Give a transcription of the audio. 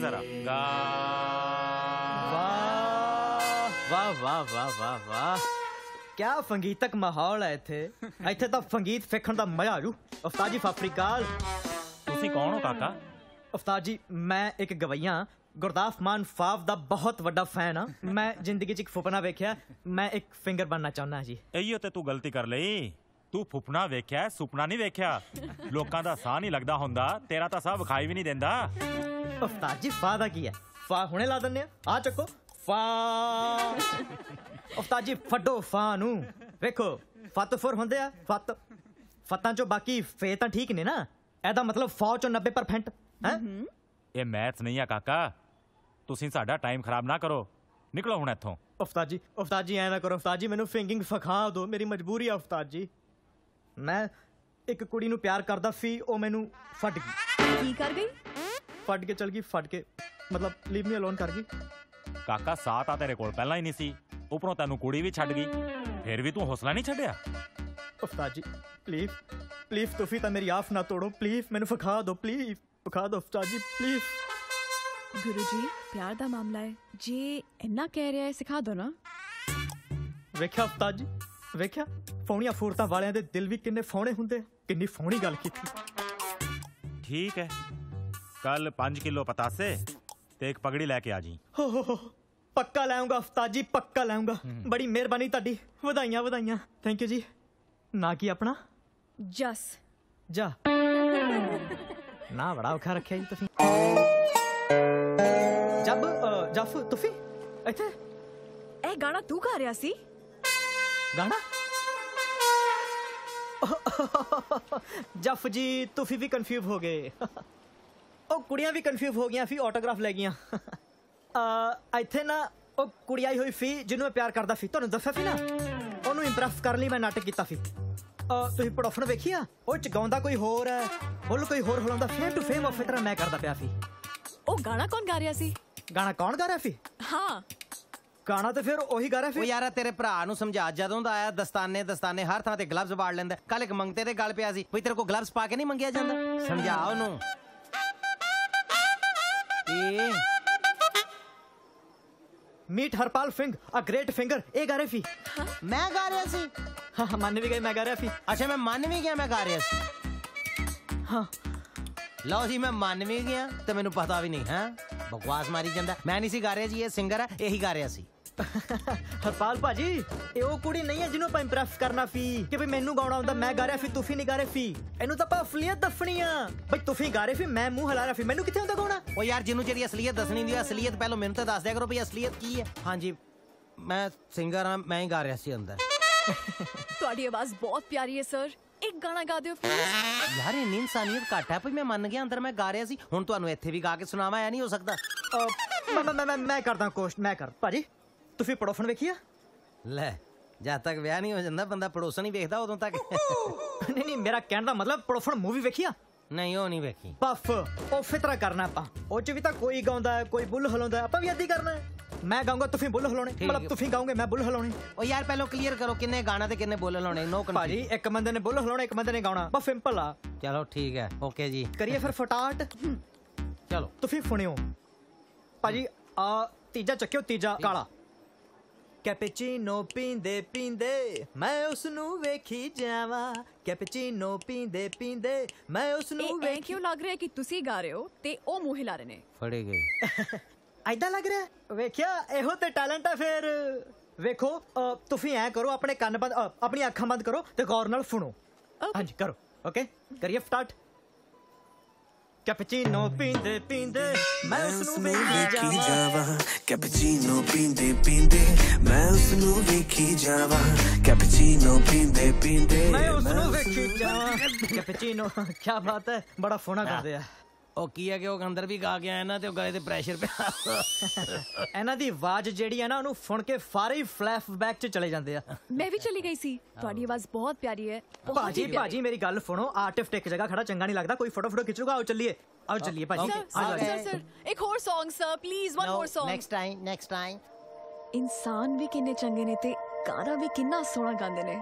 हाँ खुल के जरा गा ਵਾਹ ਵਾਹ ਵਾਹ ਵਾਹ ਵਾਹ ਵਾਹ ਕੀ ਸੰਗੀਤਕ ਮਾਹੌਲ ਹੈ ਇੱਥੇ ਇੱਥੇ ਤਾਂ ਸੰਗੀਤ ਸਿੱਖਣ ਦਾ ਮਜ਼ਾ ਆਜੂ ਉਸਤਾਦ ਜੀ ਫਾਫਰੀਕਾਲ ਤੁਸੀਂ ਕੌਣ ਹੋ ਕਾਕਾ ਉਸਤਾਦ ਜੀ ਮੈਂ ਇੱਕ ਗਵਈਆ ਗੁਰਦਾਸ ਮਾਨ ਫਾਵ ਦਾ ਬਹੁਤ ਵੱਡਾ ਫੈਨ ਆ ਮੈਂ ਜ਼ਿੰਦਗੀ 'ਚ ਇੱਕ ਸੁਪਨਾ ਵੇਖਿਆ ਮੈਂ ਇੱਕ ਫਿੰਗਰ ਬਣਨਾ ਚਾਹੁੰਦਾ ਜੀ ਇਹੀਓ ਤੇ ਤੂੰ ਗਲਤੀ ਕਰ ਲਈ ਤੂੰ ਫੁਪਨਾ ਵੇਖਿਆ ਸੁਪਨਾ ਨਹੀਂ ਵੇਖਿਆ ਲੋਕਾਂ ਦਾ ਸਾਹ ਨਹੀਂ ਲੱਗਦਾ ਹੁੰਦਾ ਤੇਰਾ ਤਾਂ ਸਾਹ ਵਿਖਾਈ ਵੀ ਨਹੀਂ ਦਿੰਦਾ ਉਸਤਾਦ ਜੀ ਫਾ ਦਾ ਕੀ ਹੈ ਫਾ ਹੁਣੇ ਲਾ ਦਿੰਨੇ ਆ ਆ ਚੱਕੋ ਫਾ ਉਸਤਾਦ ਜੀ ਫੱਡੋ ਫਾ ਨੂੰ ਵੇਖੋ ਫੱਤ ਫੁਰ ਹੁੰਦੇ ਆ ਫੱਤ ਫੱਤਾਂ ਚੋਂ ਬਾਕੀ ਫੇ ਤਾਂ ਠੀਕ ਨੇ ਨਾ ਇਹਦਾ ਮਤਲਬ ਫੌ ਚੋਂ 90% ਹੈ ਇਹ ਮੈਥਸ ਨਹੀਂ ਆ ਕਾਕਾ ਤੁਸੀਂ ਸਾਡਾ ਟਾਈਮ ਖਰਾਬ ਨਾ ਕਰੋ ਨਿਕਲੋ ਹੁਣ ਇੱਥੋਂ ਉਸਤਾਦ ਜੀ ਉਸਤਾਦ ਜੀ ਐ ਨਾ ਕਰੋ ਉਸਤਾਦ ਜੀ ਮੈਨੂੰ ਫਿੰਗਿੰਗ ਫਖਾ ਦਿਓ ਮੇਰੀ ਮਜਬੂਰੀ ਆ ਉਸਤਾਦ ਜੀ ਮੈਂ ਇੱਕ ਕੁੜੀ ਨੂੰ ਪਿਆਰ ਕਰਦਾ ਸੀ ਉਹ ਮੈਨੂੰ ਫੱਟ ਗਈ ਕੀ ਕਰ ਗਈ ਫੱਟ ਕੇ ਚਲ ਗਈ ਫੱਟ ਕੇ ਮਤਲਬ ਲੀਵ ਮੀ ਅਲੋਨ ਕਰ ਗਈ ਕਾਕਾ ਸਾਹ ਤਾਂ ਤੇਰੇ ਕੋਲ ਪਹਿਲਾਂ ਹੀ ਨਹੀਂ ਸੀ ਉਪਰੋਂ ਤੈਨੂੰ ਕੁੜੀ ਵੀ ਛੱਡ ਗਈ ਫਿਰ ਵੀ ਤੂੰ ਹੌਸਲਾ ਨਹੀਂ ਛੱਡਿਆ ਉਸਤਾਦ ਜੀ ਪਲੀਜ਼ ਪਲੀਜ਼ ਤੁਸੀਂ ਤਾਂ ਮੇਰੀ ਆਫ ਨਾ ਤੋੜੋ ਪਲੀਜ਼ ਮੈਨੂੰ ਫਖਾ ਦਿਓ ਪਲੀਜ਼ ਫਖਾ ਦਿਓ ਉਸਤਾਦ ਜੀ ਪਲੀਜ਼ ਗੁਰੂ ਜੀ ਪਿਆਰ ਦਾ ਮਾਮਲਾ ਹੈ ਜੇ ਇੰਨਾ ਕਹਿ ਰਿਹਾ ਹੈ ਸਿਖਾ ਦੋ ਨਾ ਵੇਖਿਆ ਉਸਤਾਦ ਜੀ ਵੇਖਿਆ ਫੌਣੀਆਂ ਫੂਰਤਾਂ ਵਾਲਿਆਂ ਦੇ ਦਿਲ ਵੀ ਕਿੰਨੇ ਫੌਣੇ ਹੁੰਦੇ ਆ। ਕਿੰਨੀ ਫੌਣੀ ਗੱਲ ਕੀਤੀ ਠੀਕ ਹੈ ਕੱਲ 5 ਕਿਲੋ ਪਤਾਸੇ ਤੇ ਇੱਕ ਪਗੜੀ ਲੈ ਕੇ ਆ ਜੀ ਹੋ ਹੋ ਹੋ ਪੱਕਾ ਲਾਉਂਗਾ ਉਸਤਾਦ ਜੀ ਪੱਕਾ ਲਾਉਂਗਾ ਬੜੀ ਮਿਹਰਬਾਨੀ ਤੁਹਾਡੀ ਵਧਾਈਆਂ ਵਧਾਈਆਂ ਥੈਂਕ ਯੂ ਜੀ ਨਾ ਕੀ ਆਪਣਾ ਜਸ ਜਾ ਨਾ ਬੜਾ ਔਖਾ ਰੱਖਿਆ ਜੀ ਤੁਸੀਂ ਜਬ ਅ, ਜਫ ਤੁਸੀਂ ਇੱਥੇ ਇਹ ਗਾਣਾ ਤੂੰ ਗਾ ਰਿਹਾ ਸੀ ਗਾਣਾ ਜਫ ਜੀ ਤੁਸੀਂ ਵੀ ਕਨਫਿਊਜ਼ ਹੋ ਗਏ ਉਹ ਕੁੜੀਆਂ ਵੀ ਕਨਫਿਊਜ਼ ਹੋ ਗਈਆਂ ਸੀ ਆਟੋਗ੍ਰਾਫ ਲੈ ਗਈਆਂ ਅ ਇੱਥੇ ਨਾ ਉਹ ਕੁੜੀ ਆਈ ਹੋਈ ਸੀ ਜਿਹਨੂੰ ਮੈਂ ਪਿਆਰ ਕਰਦਾ ਸੀ ਤੁਹਾਨੂੰ ਦੱਸਿਆ ਸੀ ਨਾ ਉਹਨੂੰ ਇੰਪ੍ਰੈਸ ਕਰਨ ਲਈ ਮੈਂ ਨਾਟਕ ਕੀਤਾ ਸੀ ਅ ਤੁਸੀਂ ਪੜੋਫਣ ਵੇਖਿਆ ਉਹ ਚ ਗਾਉਂਦਾ ਕੋਈ ਹੋਰ ਹੈ ਬੋਲ ਕੋਈ ਹੋਰ ਹਲਾਉਂਦਾ ਫੇਮ ਟੂ ਫੇਮ ਉਸੇ ਤਰ੍ਹਾਂ ਮੈਂ ਕਰਦਾ ਪਿਆ ਸੀ ਉਹ ਗਾਣਾ ਕੌਣ ਗਾ ਰਿਹਾ ਸੀ ਗਾਣਾ ਕੌਣ ਗਾ ਰਿਹਾ ਸੀ ਹਾਂ ਗਾਣਾ ਤੇ ਫਿਰ ਉਹੀ ਗਾ ਰਿਹਾ ਉਹ ਸੀ ਯਾਰ ਤੇਰੇ ਭਰਾ ਨੂੰ ਸਮਝਾ ਜਦੋਂ ਦਾ ਆਇਆ ਦਸਤਾਨੇ ਦਸਤਾਨੇ ਹਰ ਥਾਂ ਤੇ ਗਲਵਜ਼ ਵਾੜ ਲੈਂਦਾ। ਕੱਲ ਇੱਕ ਮੰਗਤੇ ਦੇ ਗਲ ਪਿਆ ਸੀ ਵੀ ਤੇਰੇ ਕੋਲ ਗਲਵਜ਼ ਪਾ ਕੇ ਨਹੀਂ ਮੰਗਿਆ ਜਾਂਦਾ? ਸਮਝਾ ਉਹਨੂੰ। ਇਹ meet Harpal Singh a great singer ਇਹ ਗਾ ਰਿਹਾ ਸੀ। ਮੈਂ ਗਾ ਰਿਹਾ ਸੀ। ਹਾਂ ਹਾਂ, ਮੰਨ ਵੀ ਗਏ ਮੈਂ ਗਾ ਰਿਹਾ ਸੀ। ਅੱਛਾ ਮੈਂ ਮੰਨ ਵੀ ਗਿਆ ਮੈਂ ਗਾ ਰਿਹਾ ਸੀ। ਹਾਂ। ਲਓ ਜੀ ਮੈਂ ਮੰਨ ਵੀ ਗਿਆ ਤੇ ਮੈਨੂੰ ਪਤਾ ਵੀ ਨਹੀਂ ਹੈ? ਬਕਵਾਸ ਮਾਰੀ ਜਾਂਦਾ। ਮੈਂ ਨਹੀਂ ਸੀ ਗਾ ਰਿਹਾ ਜੀ ਇਹ ਸਿੰਗਰ ਹੈ ਇਹੀ ਗਾ ਰਿਹਾ ਸੀ। ਹਰਪਾਲ ਭਾਜੀ ਇਹ ਉਹ ਕੁੜੀ ਨਹੀਂ ਹੈ ਜਿਹਨੂੰ ਆਪਾਂ ਇੰਪ੍ਰੈਸ ਕਰਨਾ ਸੀ ਕਿ ਵੀ ਮੈਨੂੰ ਗਾਉਣਾ ਹੁੰਦਾ ਮੈਂ ਗਾ ਰਿਹਾ ਸੀ ਤੁਸੀਂ ਨਹੀਂ ਗਾ ਰਹੇ ਸੀ ਇਹਨੂੰ ਤਾਂ ਆਪਾਂ ਅਸਲੀਅਤ ਦੱਸਣੀ ਆ। ਬਈ ਤੁਸੀਂ ਗਾ ਰਹੇ ਸੀ ਮੈਂ ਮੂੰਹ ਹਿਲਾ ਰਿਹਾ ਸੀ ਮੈਨੂੰ ਕਿੱਥੇ ਹੁੰਦਾ ਗਾਉਣਾ? ਉਹ ਯਾਰ ਜਿਹਨੂੰ ਜਿਹੜੀ ਅਸਲੀਅਤ ਦੱਸਣੀ ਹੈ ਅਸਲੀਅਤ ਪਹਿਲਾਂ ਮੈਨੂੰ ਤਾਂ ਦੱਸ ਦਿਆ ਕਰੋ ਵੀ ਅਸਲੀਅਤ ਕੀ ਹੈ। ਹਾਂਜੀ। ਮੈਂ ਸਿੰਗਰ ਹਾਂ ਮੈਂ ਹੀ ਗਾ ਰਿਹਾ ਸੀ ਅੰਦਰ। ਤੁਹਾਡੀ ਆਵਾਜ਼ ਬਹੁਤ ਪਿਆਰੀ ਹੈ ਸਰ ਇੱਕ ਗਾਣਾ ਗਾ ਦਿਓ ਪਲੀਜ਼ ਯਾਰ ਇੰਨੀ ਇਨਸਾਨੀਅਤ ਘੱਟ ਹੈ ਭਈ ਮੈਂ ਮੰਨ ਗਿਆ ਅੰਦਰ ਮੈਂ ਗਾ ਰਿਹਾ ਸੀ। ਹੁਣ ਤੁਹਾਨੂੰ ਇੱਥੇ ਵੀ ਗਾ ਕੇ ਸੁਣਾਵਾਂ ਐ ਨਹੀਂ ਹੋ ਸਕਦਾ। ਮੈਂ- ਮੈਂ- ਕਰਦਾ ਕੋਸ਼ਟ ਮੈਂ ਕਰ ਭਾਜੀ ਤੁਸੀਂ ਪੜੋਫਣ ਵੇਖਿਆ? ਲੈ ਜਦ ਤੱਕ ਵਿਆਹ ਨਹੀਂ ਹੋ ਜਾਂਦਾ ਬੰਦਾ ਪੜੋਸਣ ਹੀ ਵੇਖਦਾ ਉਦੋਂ ਤੱਕ। ਨਹੀਂ ਨਹੀਂ ਮੇਰਾ ਕਹਿਣ ਦਾ ਮਤਲਬ ਪੜੋਫਣ ਮੂਵੀ ਵੇਖਿਆ? ਨਹੀਂ ਉਹ ਨਹੀਂ ਵੇਖੀ। ਪਫ ਉਹ ਫਿਤਰਾ ਕਰਨਾ ਆਪਾਂ। ਉਹ ਚ ਵੀ ਤਾਂ ਕੋਈ ਗਾਉਂਦਾ ਹੈ, ਕੋਈ ਬੁੱਲ ਹਲਾਉਂਦਾ ਆਪਾਂ ਵੀ ਅੱਧੀ ਕਰਨਾ। ਹੈ ਮੈਂ ਗਾਉਂਗਾ ਤੁਸੀਂ ਬੁੱਲ ਹਲਾਉਣੇ ਠੀਕ ਮਤਲਬ ਹੈ। ਤੁਸੀਂ ਗਾਉਂਗੇ ਮੈਂ ਬੁੱਲ ਹਲਾਉਣੇ ਉਹ ਯਾਰ ਪਹਿਲਾਂ ਕਲੀਅਰ ਕਰੋ ਕਿੰਨੇ ਗਾਣਾ ਤੇ ਕਿੰਨੇ ਬੋਲ ਲਾਉਣੇ ਨੋ ਭਾਜੀ ਇੱਕ ਬੰਦੇ ਨੇ ਬੁੱਲ ਹਲਾਉਣਾ ਇੱਕ ਬੰਦੇ ਨੇ ਗਾਉਣਾ ਬਸ ਸਿੰਪਲ ਆ ਚਲੋ ਠੀਕ ਹੈ ਓਕੇ ਜੀ ਕਰੀਏ ਫਿਰ ਫਟਾਟ ਚਲੋ ਤੁਸੀਂ ਸੁਣਿਓ ਭਾਜੀ ਆ ਤੀਜਾ ਚੱਕਿਓ ਤੀਜਾ ਕਾਲਾ ਕੈਪੇਚੀਨੋ ਪੀਂਦੇ ਪੀਂਦੇ ਮੈਂ ਉਸ ਨੂੰ ਵੇਖੀ ਜਾਵਾਂ ਕੈਪੇਚੀਨੋ ਪੀਂਦੇ ਪੀਂਦੇ ਮੈਂ ਉਸ ਨੂੰ ਇਹ ਐਂ ਵੇਖੀ ਕਿਉਂ ਲੱਗ ਰਿਹਾ ਕਿ ਤੁਸੀਂ ਗਾ ਰਹੇ ਹੋ ਤੇ ਉਹ ਮੂੰਹ ਹਿਲਾ ਰਹੇ ਨੇ ਫੜੇ ਗਏ ਐਦਾਂ ਲੱਗ ਰਿਹਾ ਹੈ? ਵੇਖਿਆ ਇਹੋ ਤੇ ਟੈਲੈਂਟ ਹੈ ਫਿਰ। ਵੇਖੋ ਤੁਸੀਂ ਐ ਕਰੋ ਆਪਣੇ ਕੰਨ ਬੰਦ ਆਪਣੀ ਅੱਖਾਂ ਬੰਦ ਕਰੋ ਤੇ ਗੌਰ ਨਾਲ ਸੁਣੋ. ਹਾਂਜੀ ਕਰੋ ਓਕੇ ਕਰੀਏ ਸਟਾਰਟ ਕੈਪੇਚੀਨੋ ਪੀਂਦੇ ਪੀਂਦੇ ਮੈਂ ਉਸ ਨੂੰ ਵੇਖੀ ਜਾਵਾਂ। ਕੈਪਚੀਨੋ ਪੀਂਦੇ ਪੀਂਦੇ ਮੈਂ ਉਸ ਨੂੰ ਵੇਖੀ ਜਾਵਾਂ। ਕੈਪਚੀਨੋ ਪੀਂਦੇ ਪੀਂਦੇ ਮੈਂ ਉਸ ਨੂੰ ਵੇਖੀ ਜਾਵਾਂ। ਕੈਪੇਚੀਨੋ ਕੀ ਬਾਤ ਹੈ ਬੜਾ ਫੋਨਾ ਕਰਦੇ ਆ। ਉਹ ਕੀ ਹੈ ਕਿ ਉਹ ਅੰਦਰ ਵੀ ਗਾ ਕੇ ਆਇਆ ਨਾ ਤੇ ਉਹ ਗਲੇ ਤੇ ਪ੍ਰੈਸ਼ਰ ਪਿਆ ਇਹਨਾਂ ਦੀ ਆਵਾਜ਼ ਜਿਹੜੀ ਹੈ ਨਾ ਉਹਨੂੰ ਸੁਣ ਕੇ ਸਾਰੇ ਹੀ ਫਲੈਸ਼ਬੈਕ 'ਚ ਚਲੇ ਜਾਂਦੇ ਆ ਮੈਂ ਵੀ ਚਲੀ ਗਈ ਸੀ ਤੁਹਾਡੀ ਆਵਾਜ਼ ਬਹੁਤ ਪਿਆਰੀ ਹੈ ਬਹੁਤ ਹੀ ਭਾਜੀ ਪਿਆਰੀ। ਭਾਜੀ ਮੇਰੀ ਗੱਲ ਸੁਣੋ ਆਰਟਿਸਟ ਇੱਕ ਜਗ੍ਹਾ ਖੜਾ ਚੰਗਾ ਨਹੀਂ ਲੱਗਦਾ ਕੋਈ ਫੋਟੋ ਫੋਟੋ ਖਿੱਚੂਗਾ ਆਓ ਚੱਲੀਏ ਆਓ ਚੱਲੀਏ ਭਾਜੀ ਸਰ ਆ ਸਰ ਜਾਓ। ਸਰ ਸਰ ਇੱਕ ਹੋਰ Song ਸਰ ਪਲੀਜ਼ ਵਨ ਹੋਰ Song next time next time ਇਨਸਾਨ ਵੀ ਕਿੰਨੇ ਚੰਗੇ ਨੇ ਤੇ ਗਾਣਾ ਵੀ ਕਿੰਨਾ ਸੋਹਣਾ ਗਾਉਂਦੇ ਨੇ